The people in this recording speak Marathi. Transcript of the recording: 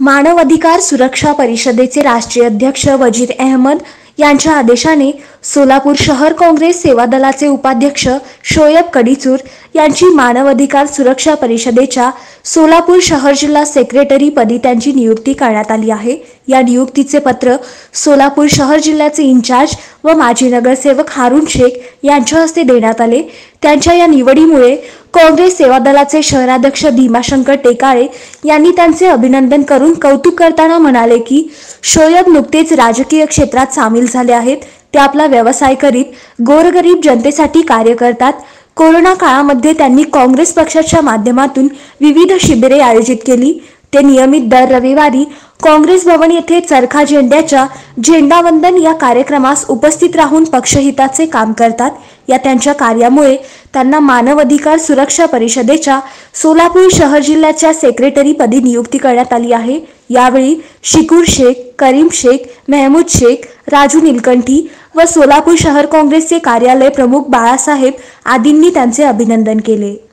मानव अधिकार सुरक्षा परिषदेचे राष्ट्रीय अध्यक्ष वजीर अहमद यांच्या आदेशाने सोलापूर शहर काँग्रेस सेवा दलाचे उपाध्यक्ष शोएब कडिचूर यांची मानव अधिकार सुरक्षा परिषदेच्या सोलापूर शहर जिल्हा सेक्रेटरी पदी त्यांची नियुक्ती करण्यात आली आहे. या नियुक्तीचे पत्र सोलापूर शहर जिल्ह्याचे इंचार्ज व माजी नगरसेवक हारून शेख यांच्या हस्ते देण्यात आले. त्यांच्या या निवडीमुळे काँग्रेस सेवा दलाचे शहराध्यक्ष भीमाशंकर टेकाळे यांनी त्यांचे अभिनंदन करून कौतुक करताना म्हणाले की शोएब नुकतेच राजकीय क्षेत्रात सामील झाले आहेत. ते आपला व्यवसाय करीत गोरगरीब जनतेसाठी कार्य करतात. कोरोना काळामध्ये त्यांनी काँग्रेस पक्षाच्या माध्यमातून विविध शिबिरे आयोजित केली. ते नियमित दर रविवारी काँग्रेस भवन येथे चरखा झेंड्याच्या झेंडावंदन या कार्यक्रमास उपस्थित राहून पक्षहिताचे काम करतात. या त्यांच्या कार्यामुळे त्यांना मानव अधिकार सुरक्षा परिषदेच्या सोलापूर शहर जिल्ह्याच्या सेक्रेटरीपदी नियुक्ती करण्यात आली आहे. यावेळी शिकूर शेख करीम शेख मेहमूद शेख राजू निलकंठी व सोलापूर शहर काँग्रेसचे कार्यालय प्रमुख बाळासाहेब आदींनी त्यांचे अभिनंदन केले.